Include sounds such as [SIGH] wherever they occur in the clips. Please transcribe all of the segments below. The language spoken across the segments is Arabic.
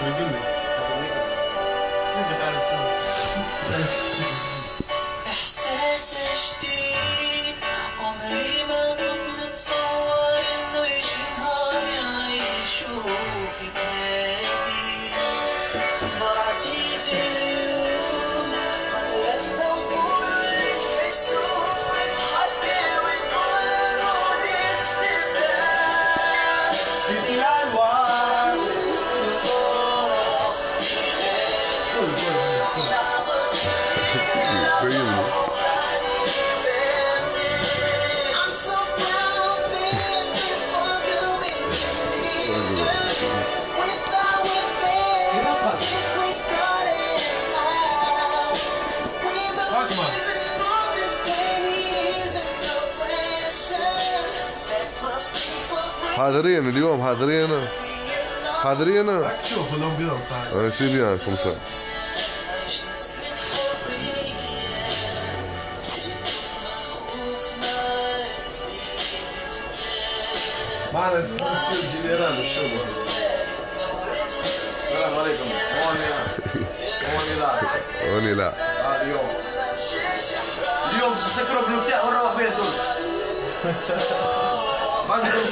We do. عمري ما كنت متصور إنه يجي نهار نعيش وفي بنادي عزيزي اليوم قد City and حاضرين اليوم حاضرين حاضرين اكتب لهم بيهم صح سيبيان كم سنه Mano, se delirando, chuva. Salam alaikum. Olha, Onila. اليوم اليوم تسكروا بنفتاح والروح بيدوز ما تدوز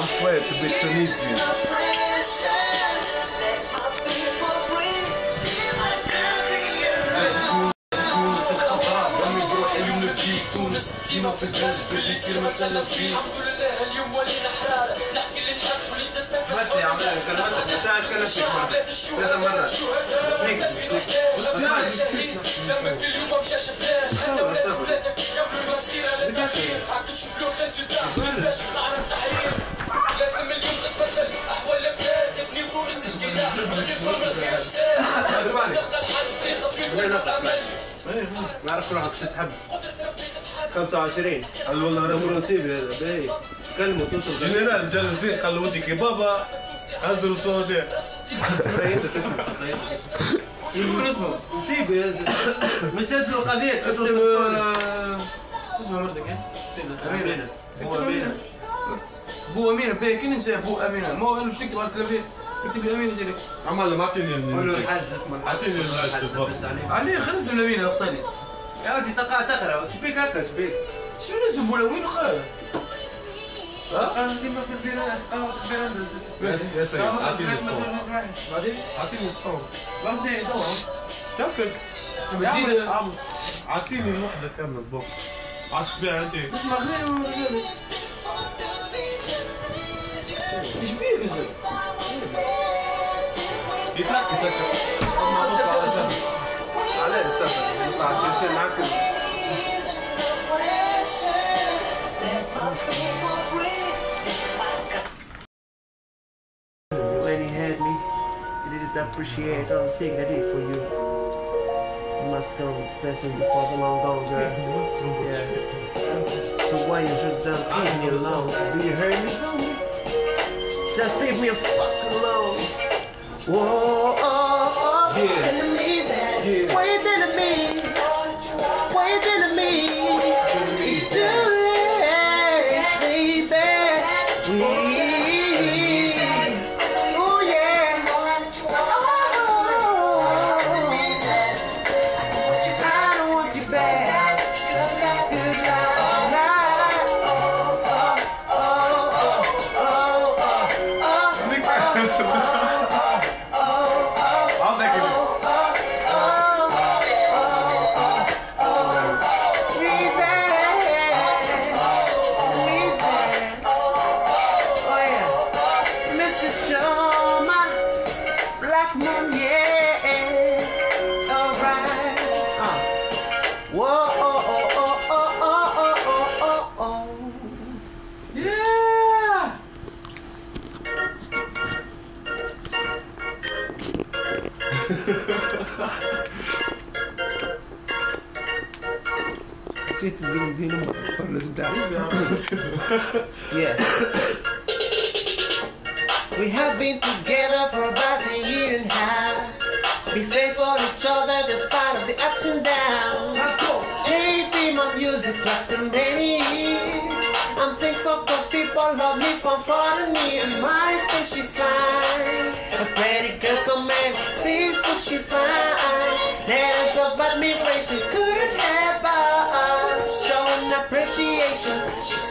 I'm proud to be Tunisian. ديما في القلب اللي يصير ما سلم فيه الحمد لله اليوم ولينا حرارة نحكي اللي نحب واللي نتنفس مثلي عمال كلمتك بتاعك كلمتك ثلاث مرات وزمان شهيد دمك اليوم مشاش بلاش انت ولاد ولادك كملوا المسيرة للأخير حكيت شوف لو خاسر تعمل فاش صعرت قبل نقلع ما عرفتش روحك شو تحب 25 قال والله راه فرنسيبي هذا باهي كلمه توصل جنرال جا قال له ودي كي بابا هزر السعودية شكون اسمه؟ سيبي مش هزر القضية اسمه مردك بو امينه بو امينه باهي كي ننساه بو امينه ما هو مش تكتب على التلفزيون كنت بالامين يجري عمال ما أعطيني قول له الحاج اسمه؟ الحاج اعطيني الحاج علي خلص الامين اعطيني يا ولدي تقع تقرأ. إيش بيك هكا؟ إيش بيك شنو ولا وين خالد ها؟ ديما في الفيران قهوة الفيران ماشي يا سيدي أعطيني الصور بعدين؟ أعطيني الصور بعدين؟ الصور شكك أعطيني الوحدة كاملة بوكس عشت بيها انت بس مغني وزاد إيش بيك You already had me. You didn't appreciate all the thing I did for you. You must come pressing before the long gone, girl. Yeah. So why you should done leave me alone? Do you hear me? Just leave me a fuck alone. Whoa, oh, oh. Telling [LAUGHS] yes. we have been together for about a year and a half. Be faithful to each other despite of the ups and downs. Let's go. My music like the many. I'm thankful cause people love me from far and near. My station she find a pretty girl so man. please what she find. There's about me when she couldn't She's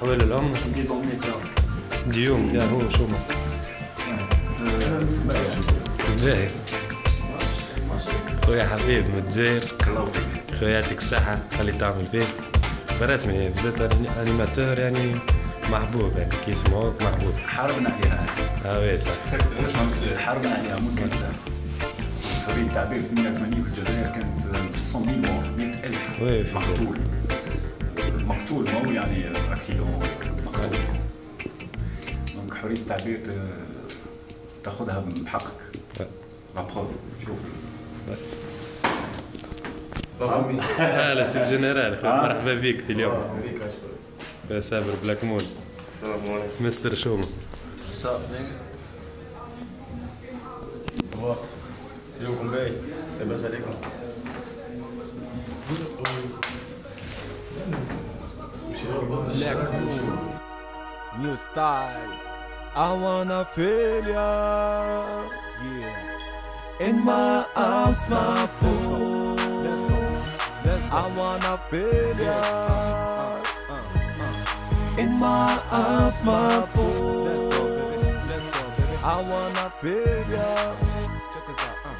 حوالي العمر ديوم يا هو شوما باهي خويا حبيب متزاير خويا يعطيك الصحة خلي تعمل فيك برسمي بدات انيماتور يعني محبوب يعني كي يسمعوك محبوب. حاربنا عليها آه وي صح. حاربنا عليها سهل حرية التعبير في 88 في الجزائر كانت 900 100000 وي، في مقتول. مقتول ما هو يعني accident مقتول. دونك حرية التعبير تاخذها بحقك. la preuve شوف آه لا سيف جنرال خويا مرحبا بك في اليوم. يا سابر Blackmoon السلام عليكم. مستر شوما صباح. يومكم باهي لاباس عليكم. New style. I wanna feel ya. Yeah. In my arms, my boo. I wanna feel ya. In my arms, my boo. Let's go, baby. Let's go, baby. I wanna feel ya. Check this out. Uh,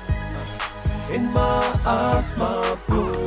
uh. In my arms, my boo.